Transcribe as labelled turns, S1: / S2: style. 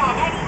S1: Alpha, ready